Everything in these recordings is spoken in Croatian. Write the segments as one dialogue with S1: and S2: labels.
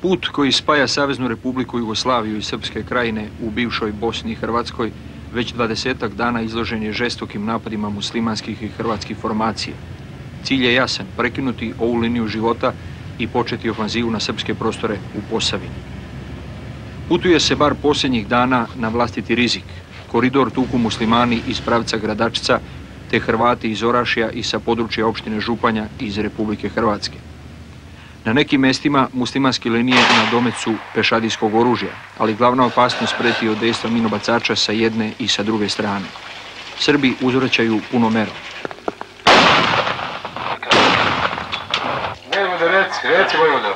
S1: Put koji spaja Saveznu republiku Jugoslaviju i Srpske krajine u bivšoj Bosni i Hrvatskoj već dvadesetak dana izložen je žestokim napadima muslimanskih i hrvatskih formacija. Cilj je jasan, prekinuti ovu liniju života i početi ofanzivu na srpske prostore u Posavini. Putuje se bar posljednjih dana na vlastiti rizik. Koridor tuku muslimani iz pravca Gradačca, te Hrvati iz Orašija i sa područja opštine Županja iz Republike Hrvatske. Na nekim mestima muslimanske linije na domet su pešadijskog oružja, ali glavna opasnost preti od dejstva minobacača sa jedne i sa druge strane. Srbi uzvraćaju puno mero.
S2: Vojvoda, reci, reci Vojvoda.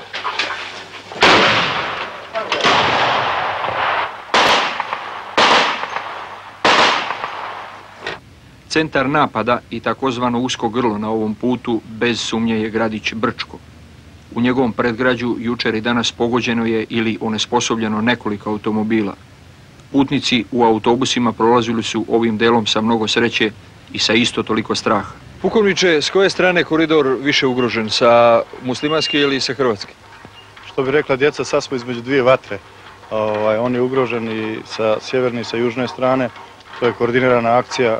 S1: Centar napada i takozvano usko grlo na ovom putu bez sumnje je gradić Brčko. U njegovom predgrađu jučer i danas pogođeno je ili onesposobljeno nekoliko automobila. Putnici u autobusima prolazili su ovim delom sa mnogo sreće i sa isto toliko straha. Pukovniče, s koje strane koridor više ugrožen, sa muslimanske ili sa hrvatske?
S3: Što bi rekla djeca, sad smo između dvije vatre. Ovaj, on je ugrožen i sa sjeverne i sa južne strane. To je koordinirana akcija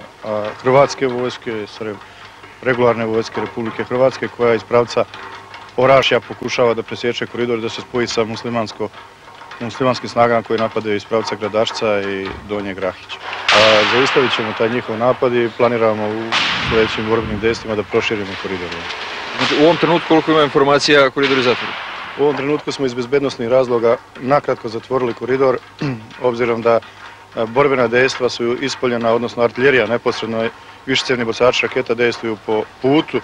S3: Hrvatske vojske, regularne vojske Republike Hrvatske koja iz pravca Orašja pokušava da presječe koridor da se spoji sa muslimansko, muslimanskim snagama koji napadaju iz pravca Gradašca i Donje Grahića. Zaustavit ćemo taj njihov napad i planiramo u sljedećim borbenim dejstvima da proširimo koridor.
S1: Znači, u ovom trenutku koliko ima informacija koridor je zatvoren?
S3: U ovom trenutku smo iz bezbednostnih razloga nakratko zatvorili koridor, obzirom da a, borbena dejstva su ispoljena, odnosno artiljerija neposredno višecevni bosači raketa dejstvuju po putu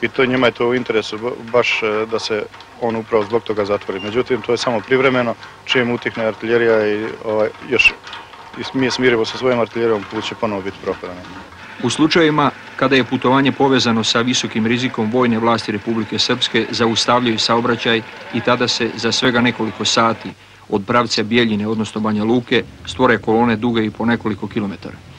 S3: i to njima je to u interesu baš e, da se on upravo zbog toga zatvori. Međutim, to je samo privremeno, čim utihne artiljerija i ovaj, još i mi je smirivo sa svojom artiljerijom, put će ponovo biti propadan.
S1: U slučajevima kada je putovanje povezano sa visokim rizikom vojne vlasti Republike Srpske zaustavljaju saobraćaj i tada se za svega nekoliko sati od pravca Bijeljine, odnosno Banja Luke, stvore kolone duge i po nekoliko kilometara.